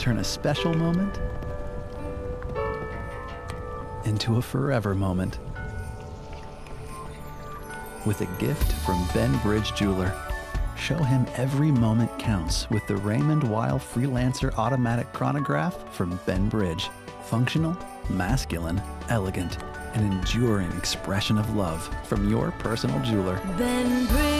Turn a special moment into a forever moment with a gift from Ben Bridge Jeweler. Show him every moment counts with the Raymond Weil Freelancer Automatic Chronograph from Ben Bridge. Functional, masculine, elegant, an enduring expression of love from your personal jeweler. Ben Bridge.